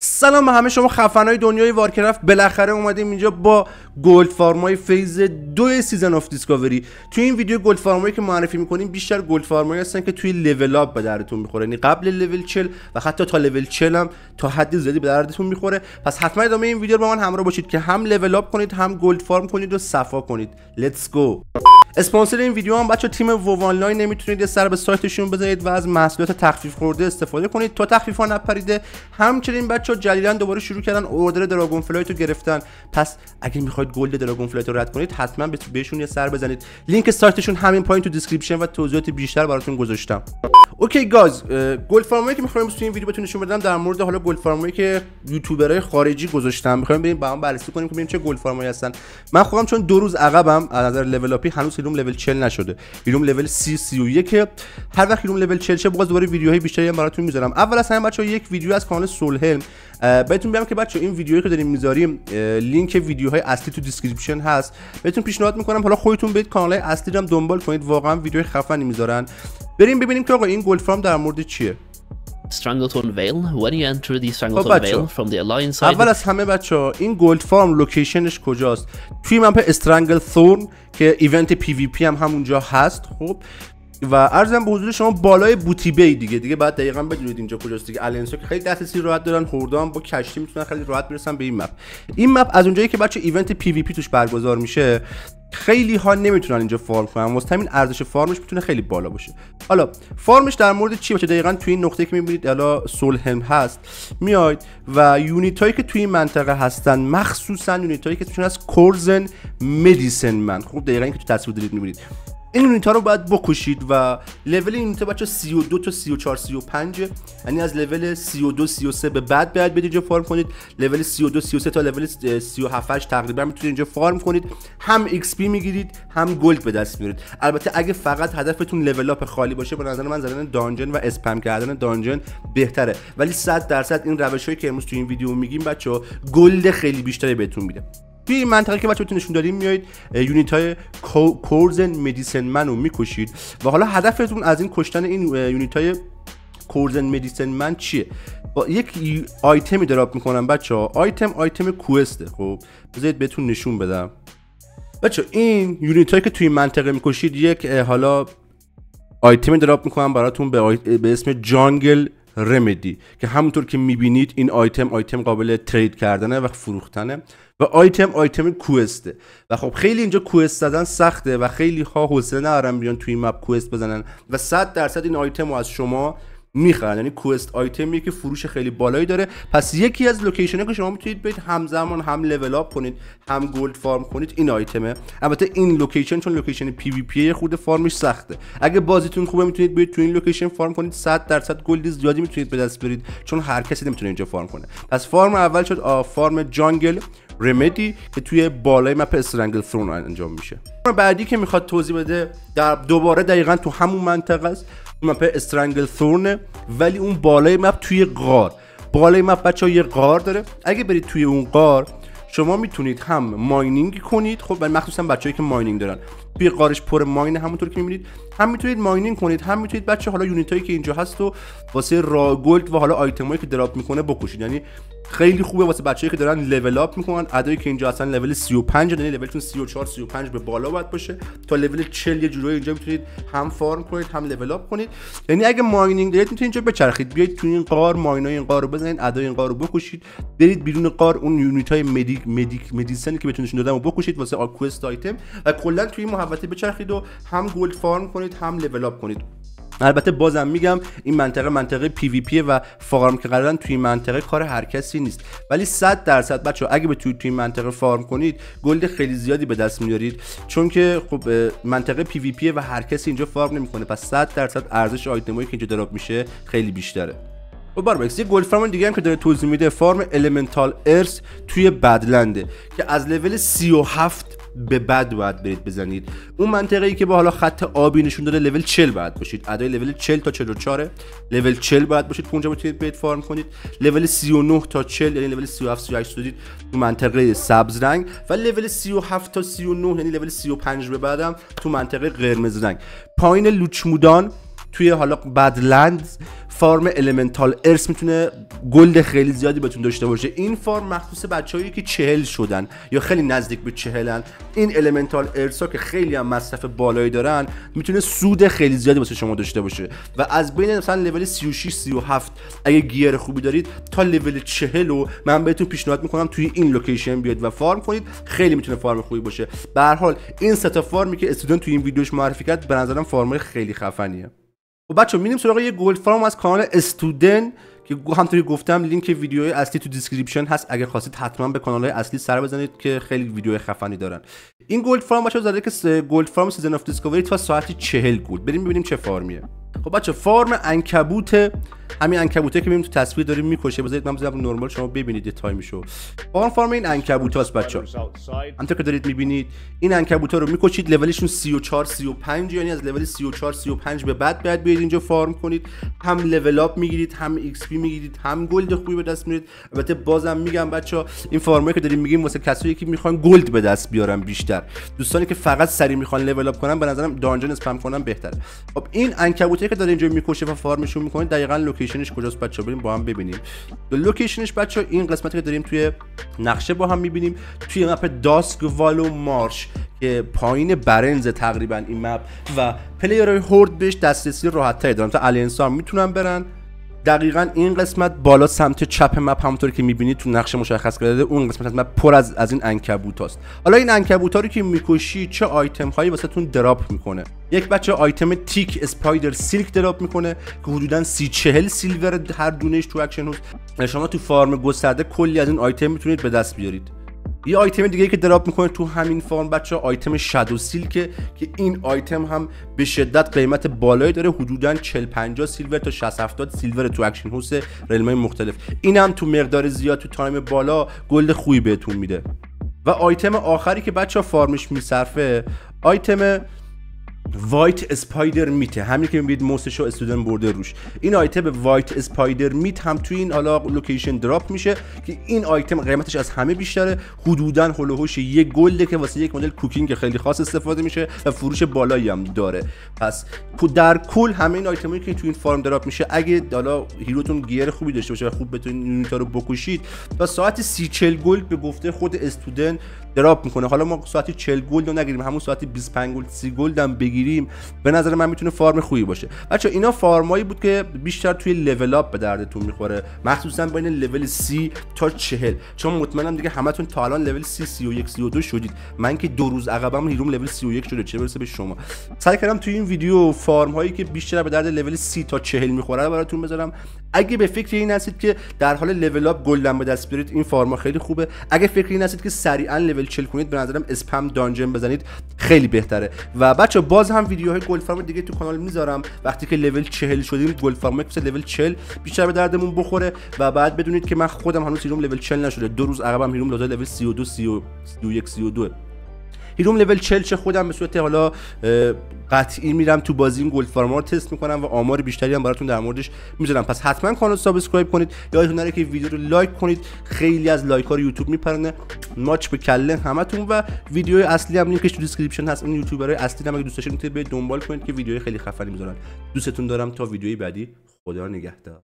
سلام به همه شما خفنای دنیای Warcraft. بالاخره اومدیم اینجا با gold farm های phase دو Season of Discovery توی این ویدیو gold farm هایی که معرفی می‌کنیم بیشتر gold farm هایی هستن که توی level up به دردتون می‌خوره. یعنی قبل لول 40 و حتی تا لول 40 هم تا حد زیادی به دردتون می‌خوره. پس حتما ادامه این ویدیو رو با من همراه باشید که هم level up کنید هم gold farm کنید و صفا کنید. Let's go اسپانسر این ویدیو هم بچه تیم WoW Online می‌تونید یه سر به سایتشون بزنید و از محصولات تخفیف خورده استفاده کنید. تا تخفیف ها نپریده همچنین بچه جدیدا دوباره شروع کردن order Dragonflight رو گرفتن. پس اگه می‌خواید gold Dragonflight رو رد کنید حتما بهشون یه سر بزنید. لینک سایتشون همین پایین تو description و توضیحات بیشتر براتون گذاشتم. okay guys gold farm ایی که می‌خوایم تو این ویدیو بهتون نشون بدم در مورد حالا gold farm ایی که یوتیوبرای خارجی گذاشتن می‌خوایم بریم با هم بررسی کنیم که ببینیم چه gold farm ایی هستن. من خودم چون دو روز عقبم از نظر level up ی هنوز healer م level 40 نشده. هیلوم لول 30 31 هر وقت هیلوم لول 40 شه باز دوباره ویدیوهای بیشتری هم براتون می‌ذارم. اول از همه بچه‌ها یک ویدیو از کانال Solheim بهتون میگم که بچه این ویدیوهایی که داریم می‌ذاریم لینک ویدیوهای اصلی تو description هست. بهتون پیشنهاد می‌کنم حالا خودتون برید کانال اصلی رو دنبال کنید. واقعا ویدیوهای خفنی می‌ذارن. بریم ببینیم که آقا این gold farm در مورد چیه. Stranglethorn Vale. When you enter the Stranglethorn Vale from the Alliance side. اول از همه بچه ها این gold farm location ش کجاست توی map Stranglethorn که event PvP هم همونجا هست خب و عرضم به حضور شما بالای Booty Bay دیگه. دیگه بعد دقیقا بدونید اینجا کجاست دیگه. Alliance ا که خیلی دسترسی راحت دارن خوردان با کشتی می‌تونن خیلی راحت برسن به این map. این map از اونجایی که بچه event PvP توش برگزار میشه خیلی ها نمی‌تونن اینجا farm کنن. واسه همین ارزش farm ش می‌تونه خیلی بالا باشه. حالا farm ش در مورد چی باشه؟ دقیقا توی این نقطه که می‌بینید حالا Solheim هست. میاید و unit هایی که توی این منطقه هستن مخصوصا unit هایی که توشون از Kurzen Medicine Man. خب دقیقا این که تو تصویر دارید می‌بینید. این unit ها رو باید بکشید و level unit بچه 32 تا 34 35 یعنی از لول 32 33 به بعد باید بدید اینجا farm کنید. level 32 33 تا level 37 تقریبا می‌تونید اینجا farm کنید. هم XP می‌گیرید هم gold به دست میارید البته اگه فقط هدفتون level up خالی باشه به نظر من زدن dungeon و اسپم کردن dungeon بهتره. ولی 100 درصد این روش هایی که امروز تو این ویدیو میگیم بچه gold خیلی بیشتری بهتون میده. توی این منطقه که بچه‌ها نشون دادیم میایید unit های Kurzen Medicine Man رو می‌کشید. و حالا هدفتون از این کشتن این unit های Kurzen Medicine Man چیه؟ با یک آیتمی drop می‌کنن بچه ها آیتم آیتم quest ه خب بذارید بهتون نشون بدم. بچه این unit هایی که توی منطقه می‌کشید یک حالا آیتمی drop می‌کنن براتون به, به اسم Jungle Remedy که همونطور که می‌بینید این آیتم آیتم قابل trade کردنه و فروختنه و آیتم آیتم quest ه و خب خیلی اینجا quest زدن سخته و خیلی ها حوصله ندارن بیان توی map quest بزنن و 100 درصد این آیتم رو از شما می‌خرن. یعنی quest آیتمیه که فروش خیلی بالایی داره. پس یکی از location ه که شما می‌تونید برید همزمان هم level up کنید هم gold farm کنید این آیتمه البته این location چون location PvP خود farm ش سخته. اگه بازیتون خوبه می‌تونید برید تو این location farm کنید. 100 درصد gold زیادی می‌تونید به دست بیارید چون هر کسی نمی‌تونه اینجا farm کنه. پس farm اول شد farm Jungle Remedy که توی بالای map Stranglethorn انجام میشه. بعدی که می‌خواد توضیح بده در دوباره دقیقا تو همون منطقه است. map Stranglethorn ه ولی اون بالای map توی غار. بالای map بچه یه غار داره. اگه برید توی اون غار شما می‌تونید هم mining کنید. خب مخصوصا بچه‌ای که mining دارن. توی غارش پر mine همونطور که می‌بینید. هم می‌تونید mining کنید هم می‌تونید بچه حالا unit هایی که اینجا هست و واسه gold و حالا آیتم که drop می‌کنه بکشید. یعنی خیلی خوبه واسه بچه‌ای که دارن level up می‌کنن. add ایی که اینجا اصلا لول 35 یعنی لولتون 34 35 به بالا باید باشه. تا لول 40 یه جوری اینجا می‌تونید هم farm کنید هم level up کنید. یعنی اگه mining دارید می‌تونید اینجا بچرخید. بیاید تو این غار mine ای این غار رو بزنید add ای این غار رو بکشید. برید بیرون غار اون unit های Medic Medic Medicine که نشون دادم رو بکشید واسه quest آیتم و کلا توی محوطه بچرخید و هم gold farm کنید هم level up کنید. البته بازم میگم این منطقه منطقه پی وی پی و farm که قرارن توی منطقه کار هر کسی نیست. ولی 100 درصد بچه اگه به توی توی منطقه فارم کنید gold خیلی زیادی به دست میارید. چون که خب منطقه PvP و هر کسی اینجا farm نمی‌کنه. پس 100 درصد ارزش آیتمایی که اینجا drop میشه خیلی بیشتره. و باربکس یه gold farm دیگه هم که داره توضیح میده farm Elemental Earth توی Badlands ه که از لول 37 به بعد باید برید بزنید. اون منطقه ای که با حالا خط آبی نشون داره لول 40 باید باشید. ادای لول 40 تا 44 لول 40 باید باشید. اونجا بتونید برید farm کنید. لول 39 تا 40 یعنی لول 37 38 شدید تو منطقه سبز رنگ. و لول 37 تا 39 یعنی لول 35 به بعدم تو منطقه قرمز رنگ. پایین Loch Modan توی حالا Badlands farm Elemental Earth می‌تونه gold خیلی زیادی بهتون داشته باشه. این farm مخصوص بچه‌هایی که چهل شدن یا خیلی نزدیک به چهلن این Elemental Earth ها که خیلی هم مصرف بالایی دارن می‌تونه سود خیلی زیادی واسه شما داشته باشه. و از بین مثلا level 36 37 اگه gear خوبی دارید تا لول 40 رو من بهتون پیشنهاد می‌کنم توی این location بیاید و farm کنید خیلی می‌تونه farm خوبی باشه. به هر حال این سه farm ی که Studen توی این ویدیوش معرفی کرد به نظرم farm خیلی خفنیه. خب بچه میریم سراغ یه gold farm از کانال Studen که همونطوری گفتم لینک ویدیوهای اصلی تو description هست. اگه خواستید حتما به کانال های اصلی سر بزنید که خیلی ویدیو خفنی دارن. این gold farm بچه زده که gold farm Season of Discovery تا ساعتی 40 gold بریم ببینیم چه farm یه. خب بچه farm عنکبوت همین عنکبوته که می‌بینیم تو تصویر داریم می‌کشه. بذارید من بذارم نرمال شما ببینید time شو. farm farm این عنکبوتاست بچه همونطور که دارید می‌بینید این عنکبوتا رو می‌کشید لولشون 34 35 یعنی از لول 34 35 به بعد باید بیاید اینجا farm کنید. هم level up می‌گیرید هم XP می‌گیرید هم gold خوبی به دست میارید. البته بازم میگم بچه این farm ایی که داریم میگیم واسه کسایی که می‌خوان gold به دست بیارن بیشتر. دوستانی که فقط سری می‌خوان level up کنن به نظرم dungeon spam کنن بهتره. خب این عنکبوته که داره اینجا می‌کشه و farm شون می‌کنه دقیقاً location ش کجاست بچه بریم با هم ببینیم. location ش بچه این قسمتی که داریم توی نقشه با هم می‌بینیم. توی map Dustwallow Marsh که پایین Barrens تقریبا این map و player های Horde بهش دسترسی راحت تری دارن. تا Alliance هم می‌تونن برن. دقیقا این قسمت بالا سمت چپ map همونطوری که می‌بینید تو نقشه مشخص کرده اون قسمت از map پر از از این عنکبوت هست حالا این عنکبوت رو که می‌کشی چه آیتم هایی واسهتون drop می‌کنه؟ یک بچه item Thick Spider Silk drop می‌کنه که حدودا سی چهل silver هر دونش تو auction هست شما تو farm گسترده کلی از این آیتم می‌تونید به دست بیارید. یه آیتم دیگه که drop می‌کنه تو همین farm بچه item Shadow Silk ه که این آیتم هم به شدت قیمت بالایی داره. حدودا 40 50 silver تا 60 70 silver تو auction house realm ای مختلف. این هم تو مقدار زیاد تو time بالا gold خوبی بهتون میده. و آیتم آخری که بچه farm ش میصرفه item White Spider Meat ه همین که می‌بینید mouse شو Studen برده روش. این item White Spider Meat هم توی این حالا location drop میشه که این آیتم قیمتش از همه بیشتره. حدودا حول و حوش یک gold ه که واسه یک مدل cooking خیلی خاص استفاده میشه و فروش بالایی هم داره. پس در کل همه این آیتمایی که توی این farm drop میشه اگه حالا hero تون gear خوبی داشته باشه و خوب بتونید unit ا رو بکشید تا ساعت 30 40 gold به گفته خود Studen drop می‌کنه. حالا ما ساعتی 40 gold رو نگیریم همون ساعتی 25 gold 30 gold هم بگیریم به نظر من می‌تونه farm خوبی باشه. بچا اینا farm ایی بود که بیشتر توی level up به دردتون می‌خوره. مخصوصا بین لول 30 تا 40 چون مطمئنم دیگه همتون تا الان لول 30 31 32 شدید. من که دو روز عقبم هیروم لول 31 شده. چه برسه به شما؟ سعی کردم توی این ویدیو farm هایی که بیشتر به درد لول 30 تا 40 می‌خوره براتون بذارم. اگه به فکر این هستید که در حال level up gold به دست بیارید این farm ا خیلی خوبه. اگه فکر این هستید که سریعا لول 40 کنید به نظرم spam dungeon بزنید خیلی بهتره. و بچه باز هم ویدیوهای gold farm دیگه تو کانال می‌ذارم. وقتی که لول 40 شدیم gold farm level 40 بیشتر به دردمون بخوره و بعد بدونید که من خودم هنوز هیروم لول 40 نشده. دو روز عقبم هیروم لول 32 31 32 hero م level 40 شه خودم به صورت حالا قطعی میرم تو بازی gold رو تست می‌کنم و آمار بیشتری هم براتون در موردش می‌ذارم. پس حتما کانال subscribe کنید. یادتون نره که ویدیو رو لایک کنید. خیلی از لایک ها رو یوتیوب میپرونه ماچ به کله همتون و ویدیو اصلی هم لینکش تو description هست. این یوتیوبرای اصلی هم اگه دوست داشتید می‌تونید دنبال کنید که ویدیوهای خیلی خفنی می‌ذارن دوستتون دارم. تا ویدیوی بعدی خدا نگهدار.